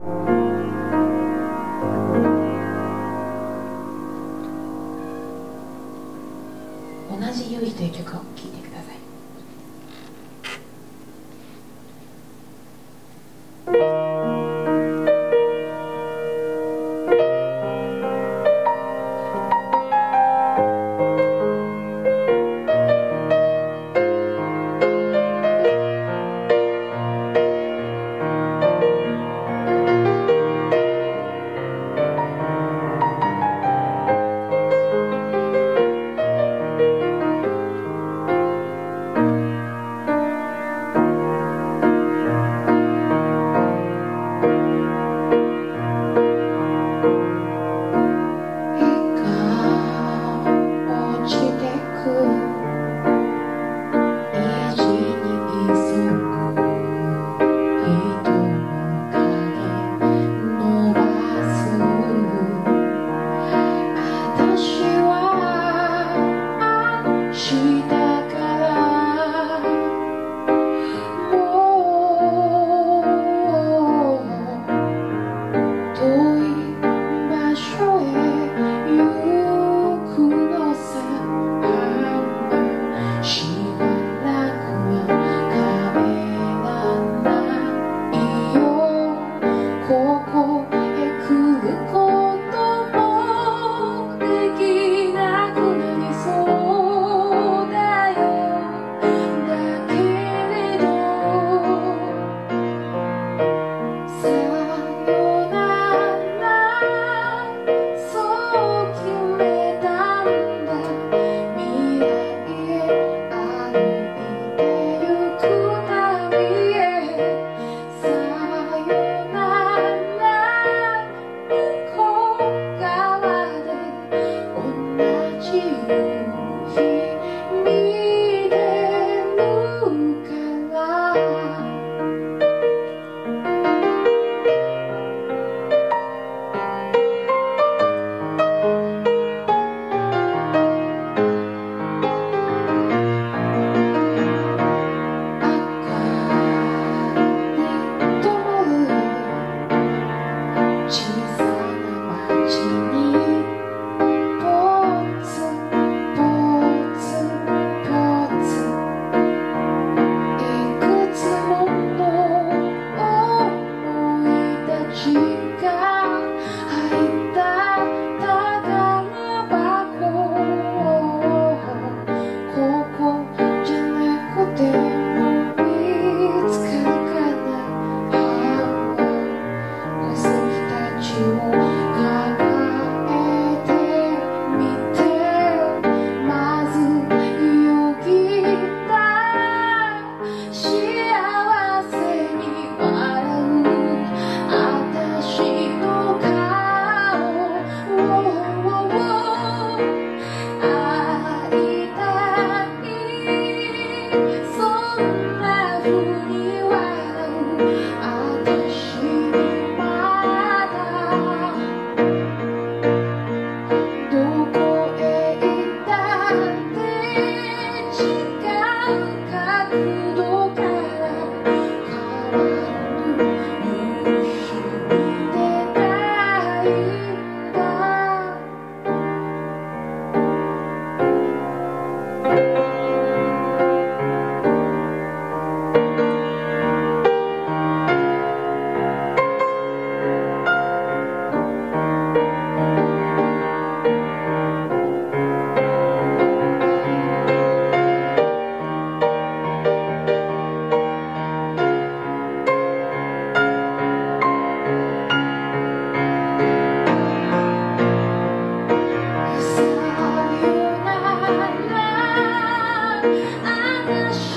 同じ「ゆい」という曲を聴いてください。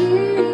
you.